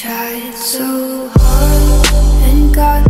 tried so hard and got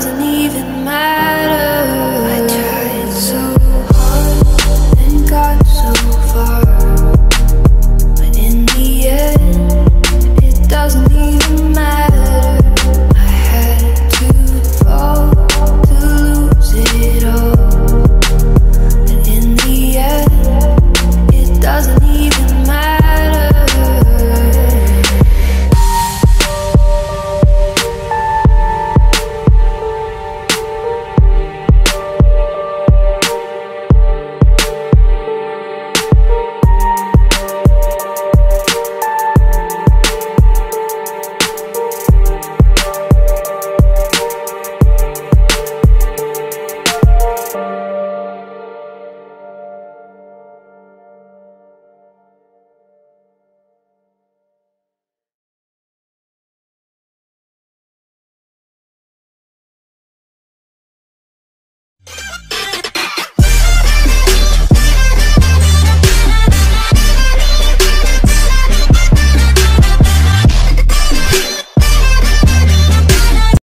doesn't need